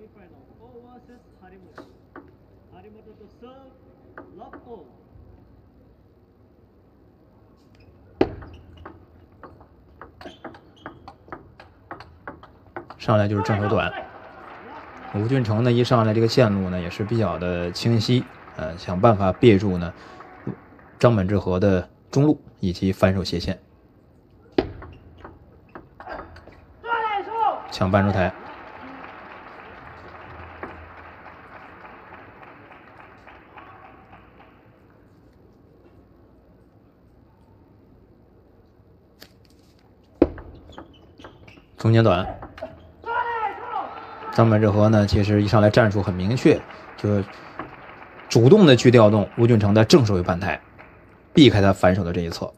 semifinal. All versus Harimoto. Harimoto to serve. Love all. 上来就是正手短。吴俊成呢，一上来这个线路呢也是比较的清晰，呃，想办法别住呢张本智和的中路以及反手斜线，抢半出台。中间短，张本智和呢，其实一上来战术很明确，就主动的去调动吴俊成的正手位半台，避开他反手的这一侧。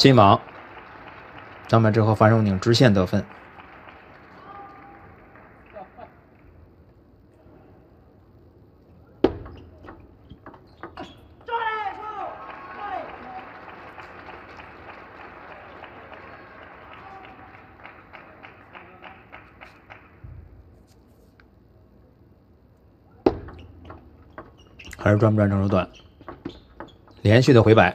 金网，张本智和反手拧直线得分。还是转不转正手短？连续的回摆。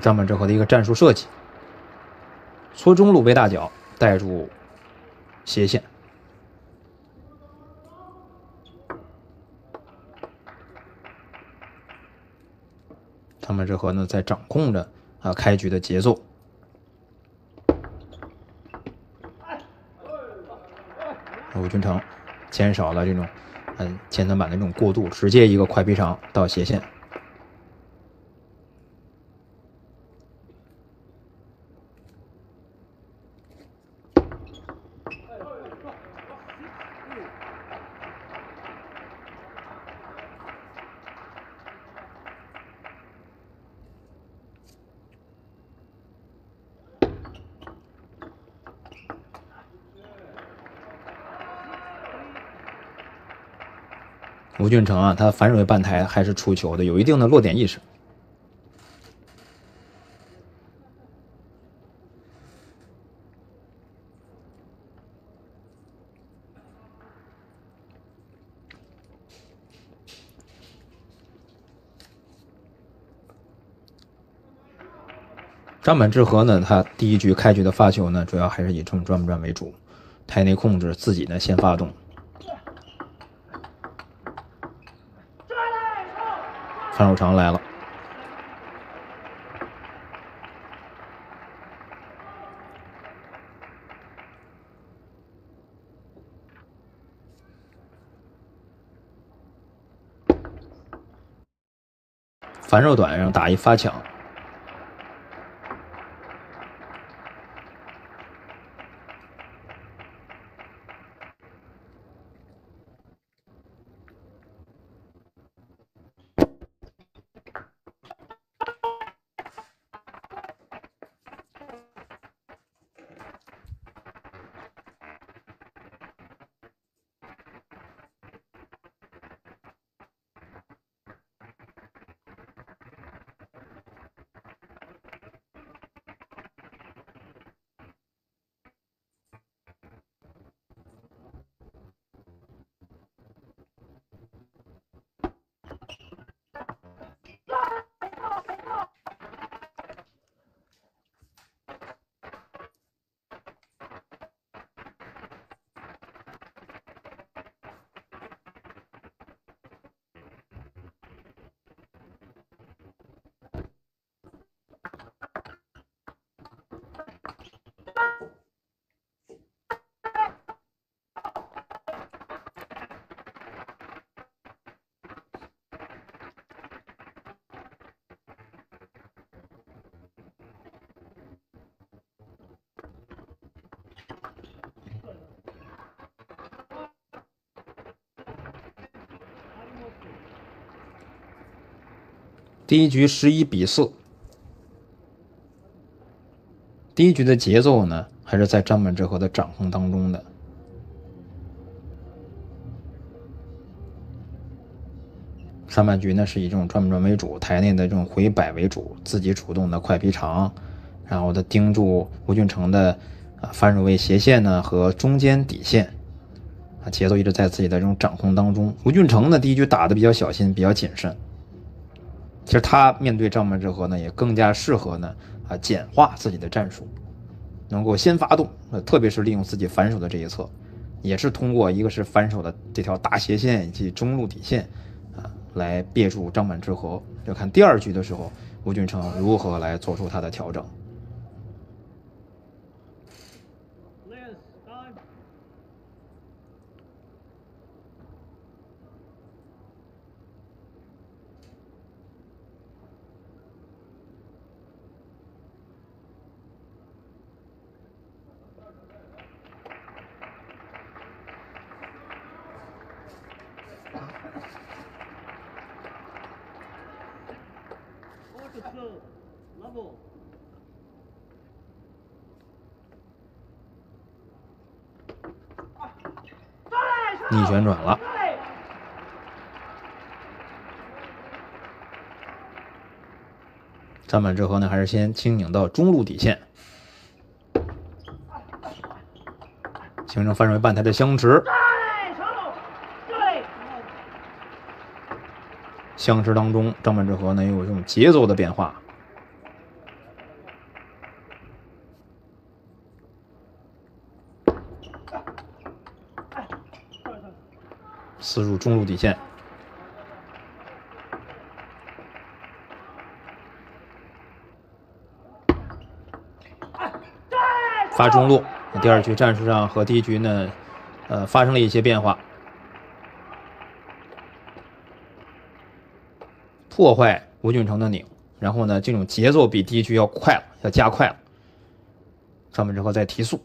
张本智和的一个战术设计，搓中路背大脚，带住斜线。张本智和呢，在掌控着啊开局的节奏。吴俊成减少了这种嗯前藤板的这种过渡，直接一个快劈长到斜线。吴俊成啊，他反手半台还是出球的，有一定的落点意识。张本智和呢，他第一局开局的发球呢，主要还是以这么转不转为主，台内控制，自己呢先发动。反手长来了，反手短让打一发抢。第一局十一比四，第一局的节奏呢，还是在张本智和的掌控当中的。上半局呢是以这种转不转为主，台内的这种回摆为主，自己主动的快劈长，然后他盯住吴俊成的啊反手位斜线呢和中间底线，啊节奏一直在自己的这种掌控当中。吴俊成呢第一局打的比较小心，比较谨慎。其实他面对张本智和呢，也更加适合呢啊简化自己的战术，能够先发动，呃特别是利用自己反手的这一侧，也是通过一个是反手的这条大斜线以及中路底线啊。来别住张本智和，要看第二局的时候，吴俊成如何来做出他的调整。逆旋转了，张本智和呢，还是先轻拧到中路底线，形成翻转半台的相持。相持当中，张本智和呢又有这种节奏的变化。刺入中路底线，发中路。第二局战术上和第一局呢，呃，发生了一些变化，破坏吴俊成的拧，然后呢，这种节奏比第一局要快了，要加快了。上面之后再提速。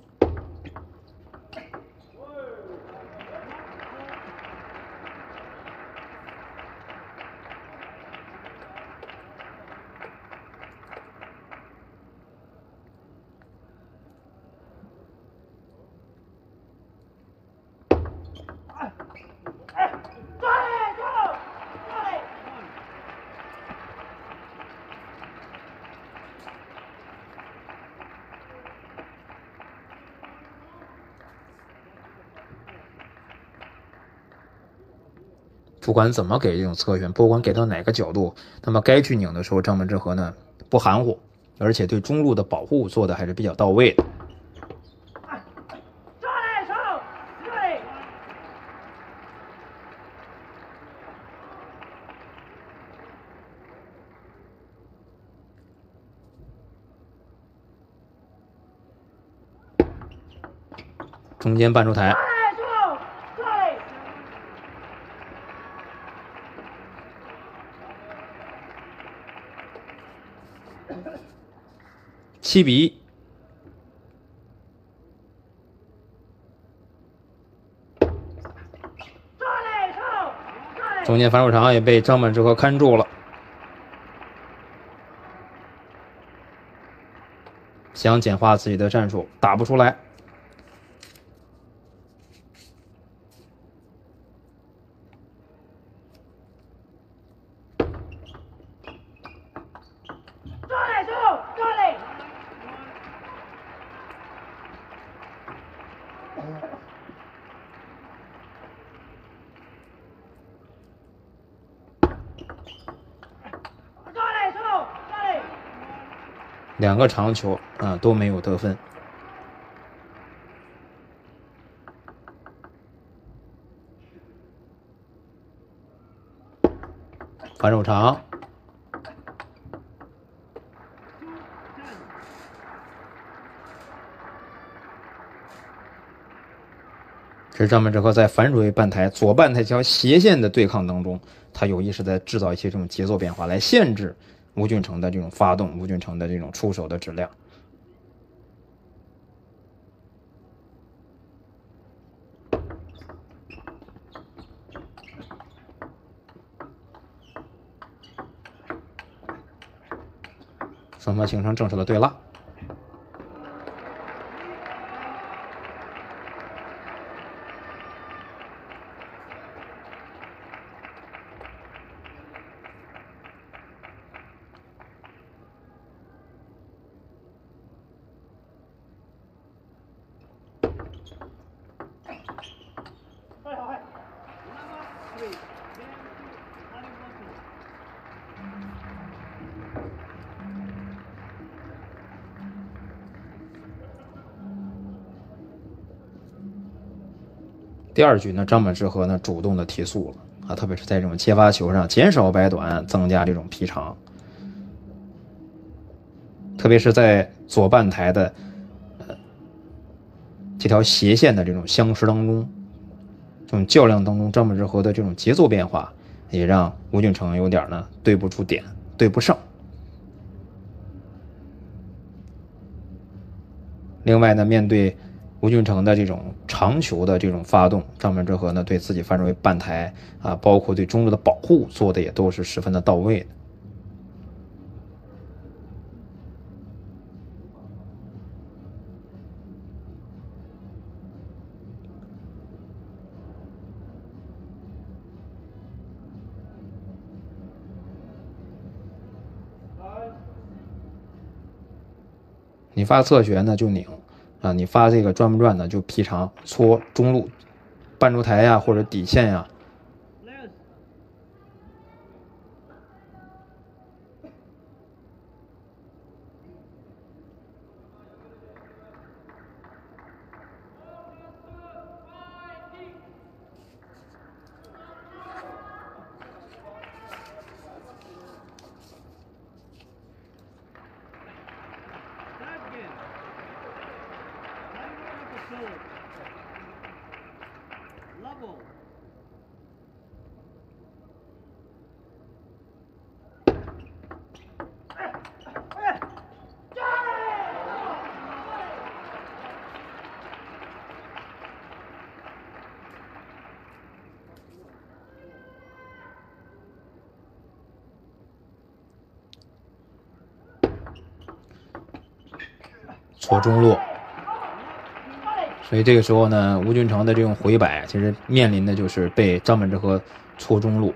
不管怎么给这种侧旋，不管给到哪个角度，那么该去拧的时候，张本智和呢不含糊，而且对中路的保护做的还是比较到位的。中间半出台。七比一，中间反手长也被张本智和看住了，想简化自己的战术，打不出来。两个长球啊都没有得分，反手长。这是张本智和在反手位半台左半台桥斜线的对抗当中，他有意识在制造一些这种节奏变化，来限制。吴俊成的这种发动，吴俊成的这种出手的质量。双方形成正式的对拉。第二局呢，张本智和呢主动的提速了啊，特别是在这种接发球上减少摆短，增加这种劈长。特别是在左半台的呃这条斜线的这种相持当中，这种较量当中，张本智和的这种节奏变化，也让吴俊成有点呢对不住点，对不上。另外呢，面对吴俊成的这种长球的这种发动，张本智和呢对自己范围半台啊，包括对中路的保护做的也都是十分的到位的。你发侧旋呢就拧，啊，你发这个转不转呢就劈长搓中路，半柱台呀或者底线呀。搓中路，所以这个时候呢，吴俊成的这种回摆，其实面临的就是被张本智和搓中路。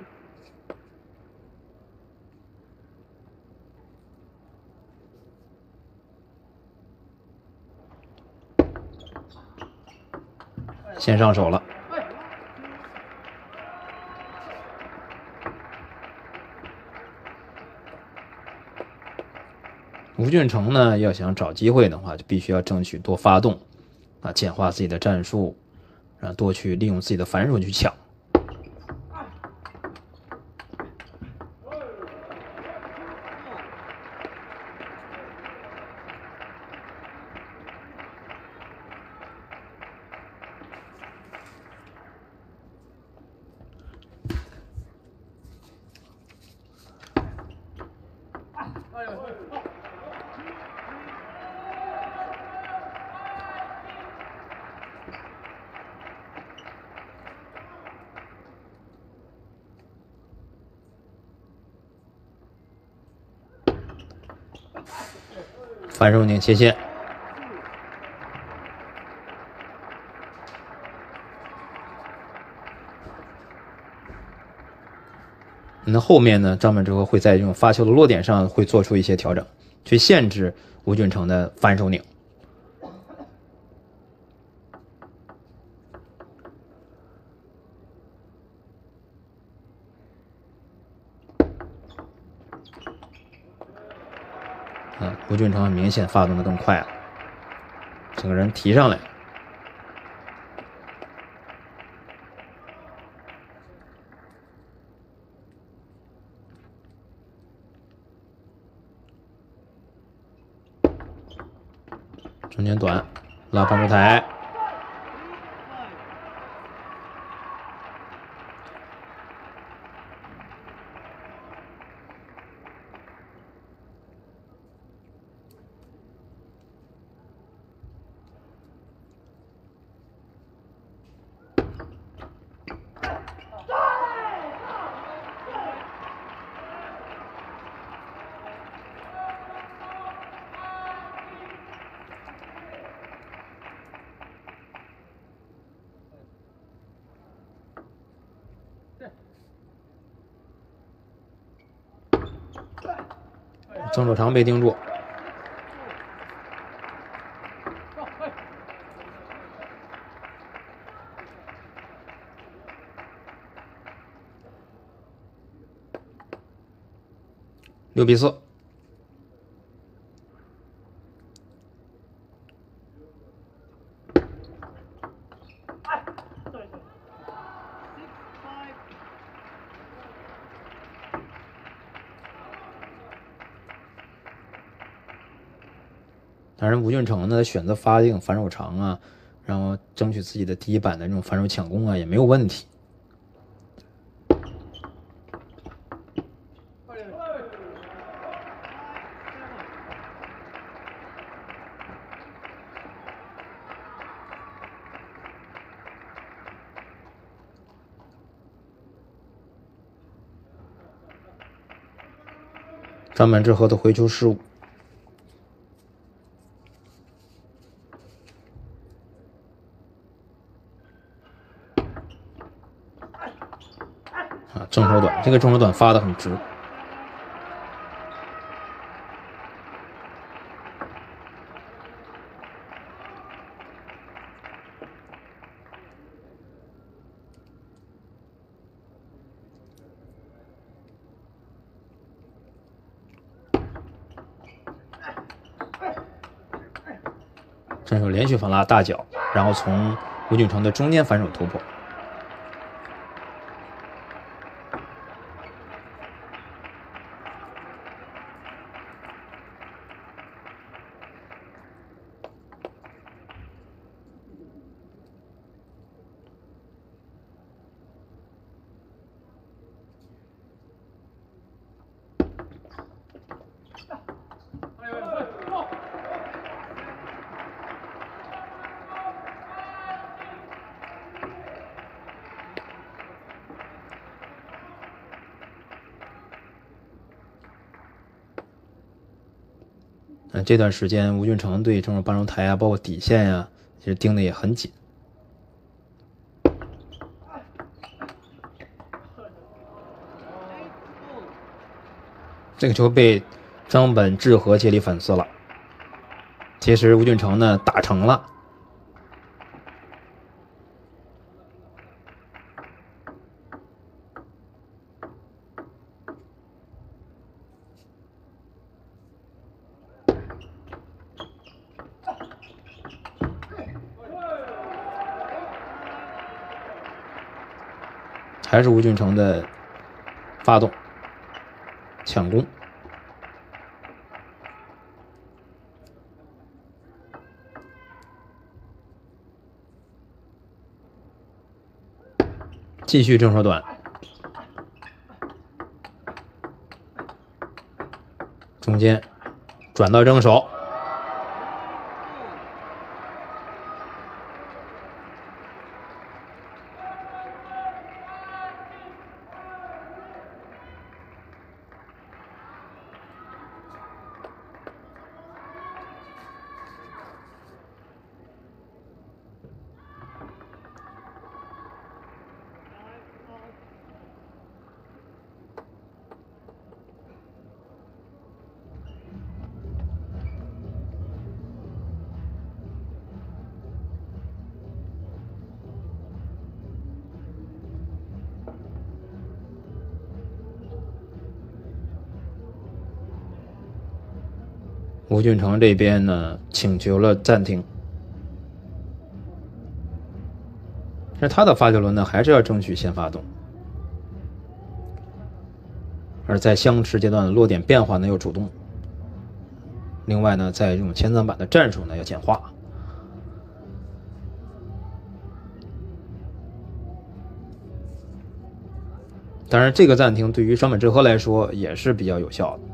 先上手了。吴俊成呢，要想找机会的话，就必须要争取多发动，啊，简化自己的战术，啊，多去利用自己的反手去抢。反手拧切线，那后面呢？张本智和会在这种发球的落点上会做出一些调整，去限制吴俊成的反手拧。啊吴俊成明显发动的更快了，整个人提上来，中间短，拉防守台。郑守长被盯住，六比四。吴俊成呢选择发这种反手长啊，然后争取自己的第一板的这种反手抢攻啊，也没有问题。张本智和的回球失误。正手短，这个正手短发的很直。正手连续反拉大脚，然后从吴俊成的中间反手突破。嗯，这段时间吴俊成对这种半中台啊，包括底线呀、其实盯的也很紧。这个球被张本智和接力反撕了。其实吴俊成呢打成了。还是吴俊成的发动抢攻，继续正手短，中间转到正手。俊成这边呢，请求了暂停。那他的发球轮呢，还是要争取先发动。而在相持阶段的落点变化呢，要主动。另外呢，在这种前三板的战术呢，要简化。当然，这个暂停对于双本智和来说也是比较有效的。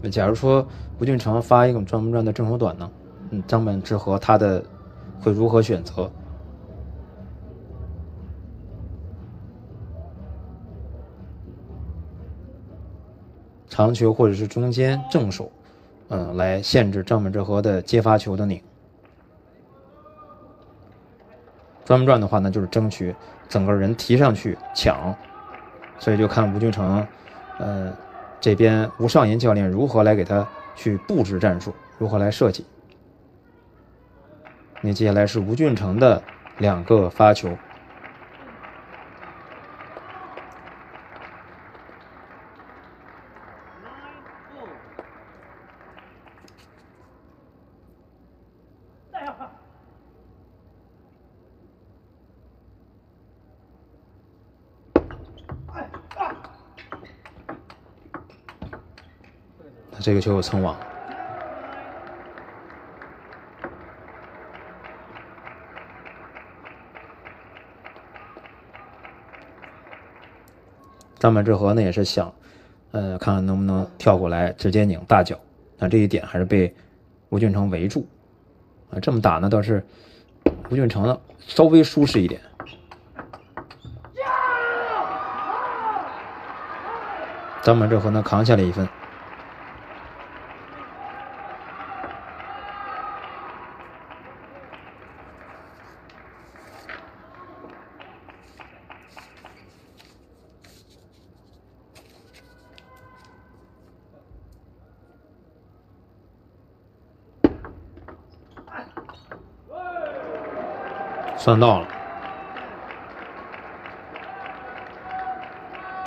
那假如说吴俊成发一个转不转的正手短呢？嗯，张本智和他的会如何选择？长球或者是中间正手，嗯，来限制张本智和的接发球的拧。转不转的话呢，就是争取整个人提上去抢，所以就看吴俊成，呃。这边吴尚银教练如何来给他去布置战术，如何来设计？那接下来是吴俊成的两个发球。这个球有蹭网。张柏智和呢也是想呃看看能不能跳过来直接拧大脚，那这一点还是被吴俊成围住，啊，这么打呢倒是吴俊成呢稍微舒适一点。张柏智和呢扛下了一分。算到了，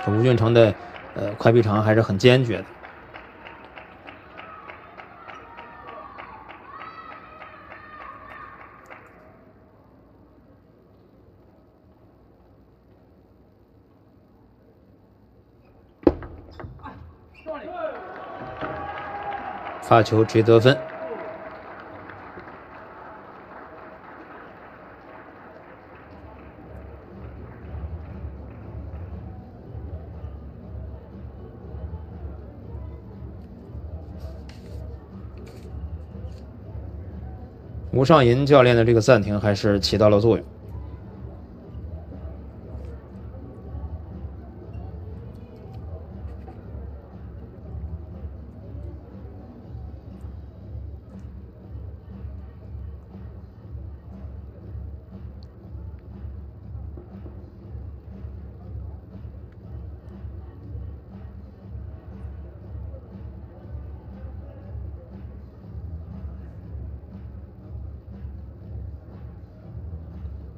这吴俊成的呃快臂长还是很坚决的。发球追得分。吴尚银教练的这个暂停还是起到了作用。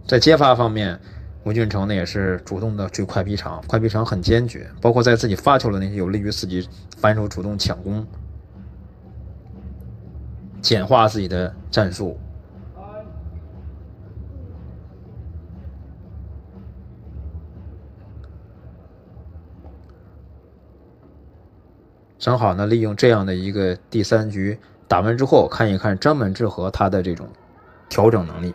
在接发方面，吴俊成呢也是主动的追快逼长，快逼长很坚决，包括在自己发球的那些有利于自己反手主动抢攻，简化自己的战术。正好呢，利用这样的一个第三局打完之后，看一看张本智和他的这种调整能力。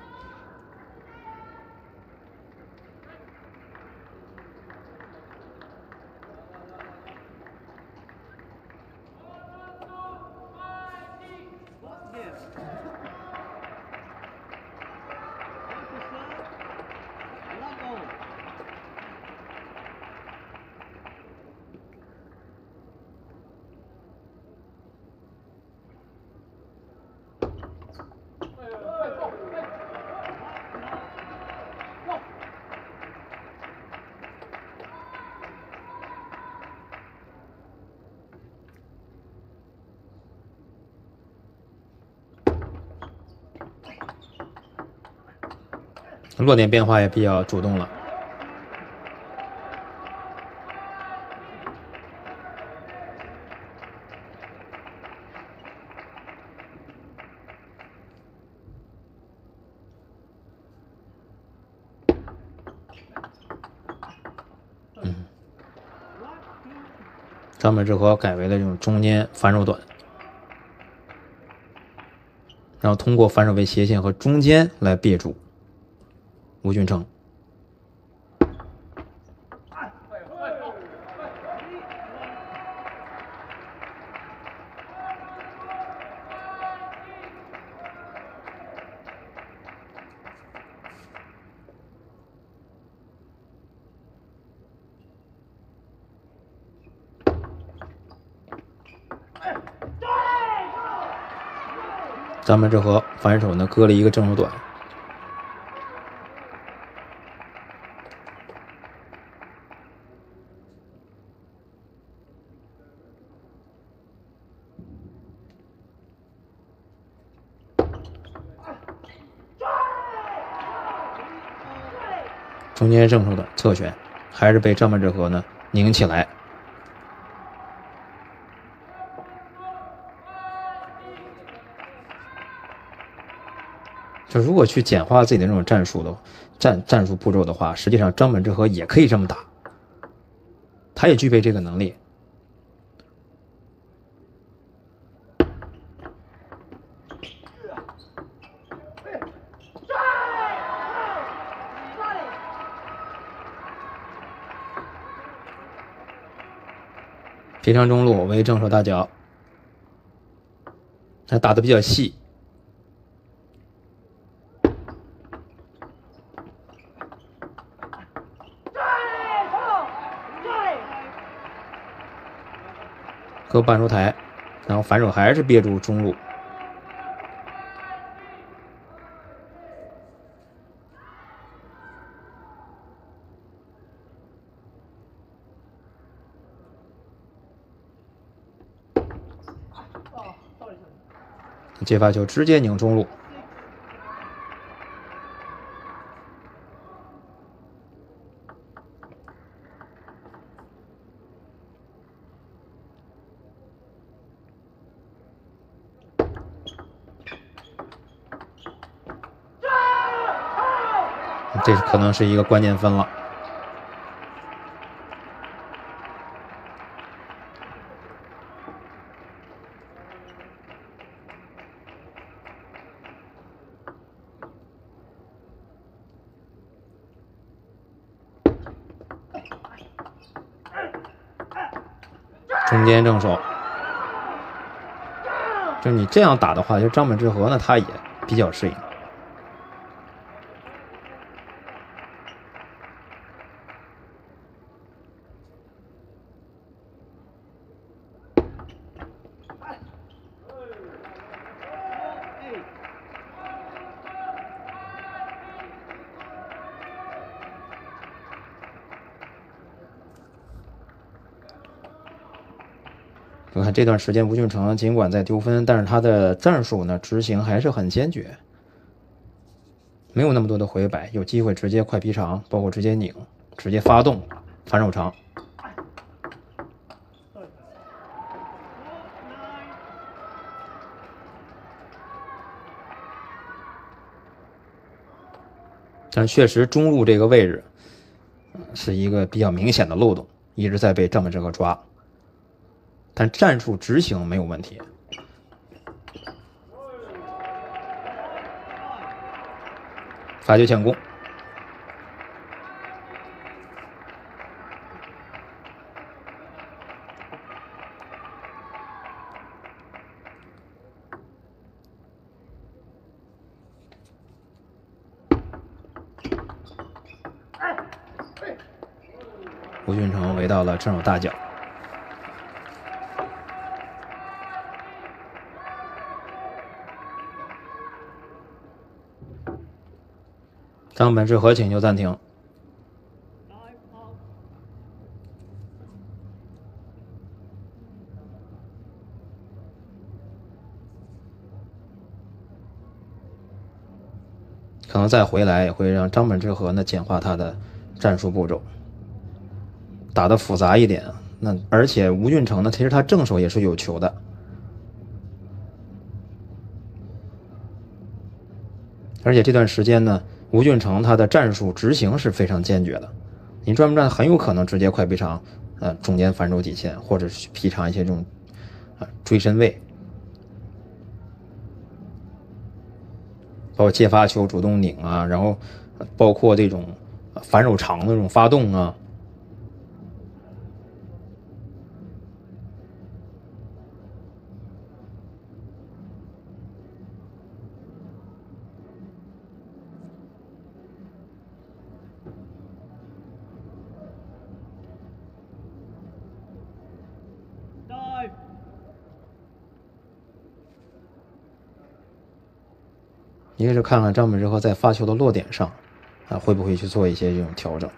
落点变化也比较主动了。嗯，张本智和改为了这种中间反手短，然后通过反手为斜线和中间来别住。吴俊成，咱们这和反手呢，割了一个正手短。正手的侧旋，还是被张本智和呢拧起来。就如果去简化自己的这种战术的战战术步骤的话，实际上张本智和也可以这么打，他也具备这个能力。非常中路为正手大脚，他打的比较细。搁半出台，然后反手还是憋住中路。接发球直接拧中路。这可能是一个关键分了。中间正手，就你这样打的话，就张本智和呢，他也比较适应。你看这段时间，吴俊成尽管在丢分，但是他的战术呢执行还是很坚决，没有那么多的回摆，有机会直接快劈长，包括直接拧，直接发动反手长。但确实中路这个位置是一个比较明显的漏洞，一直在被这么这个抓。但战术执行没有问题，发球抢攻，吴俊成围到了正手大脚。张本智和请求暂停。可能再回来也会让张本智和呢简化他的战术步骤，打的复杂一点。那而且吴俊成呢，其实他正手也是有球的，而且这段时间呢。吴俊成他的战术执行是非常坚决的，你转不转很有可能直接快劈长，呃，中间反手底线，或者是劈长一些这种，啊，追身位，包括接发球主动拧啊，然后包括这种反手长的这种发动啊。一个是看看张本智和在发球的落点上，啊，会不会去做一些这种调整，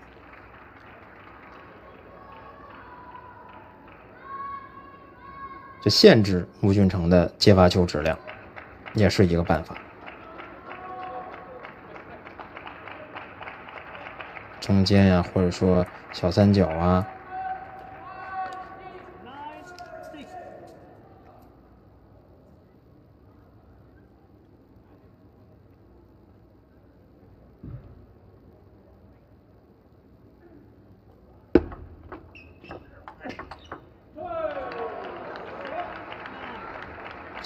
就限制吴俊成的接发球质量，也是一个办法。中间呀，或者说小三角啊。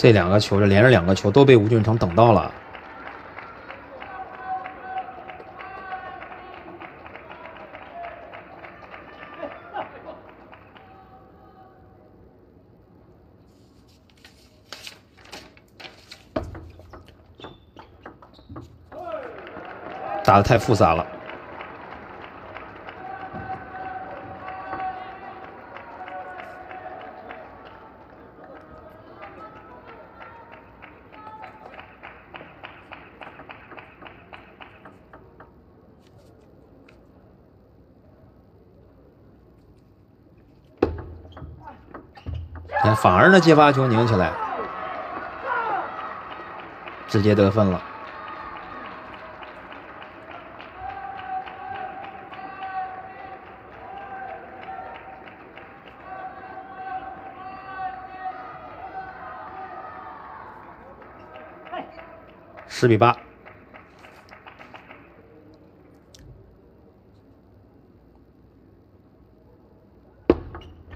这两个球，这连着两个球都被吴俊成等到了。打得太复杂了。反而呢，接发球拧起来，直接得分了。十比八，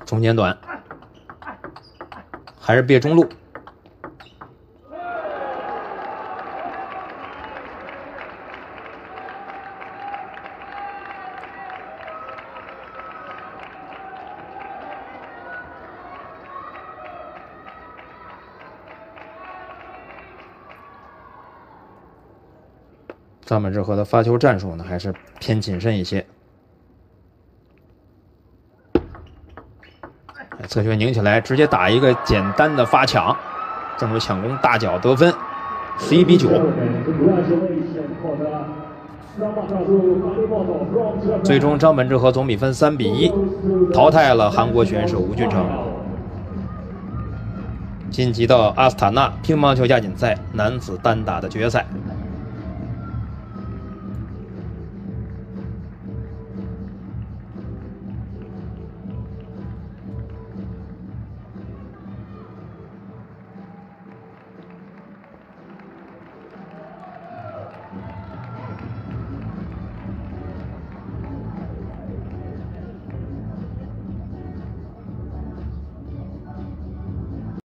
中间短。还是别中路。张本智和的发球战术呢，还是偏谨慎一些。侧旋拧起来，直接打一个简单的发抢，正手抢攻大脚得分，十一比九。最终张本智和总比分三比一淘汰了韩国选手吴俊成，晋级到阿斯塔纳乒乓球亚锦赛男子单打的决赛。